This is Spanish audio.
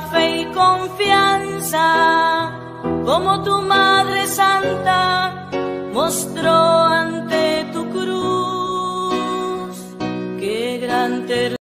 fe y confianza, como tu Madre Santa mostró ante tu cruz. Qué gran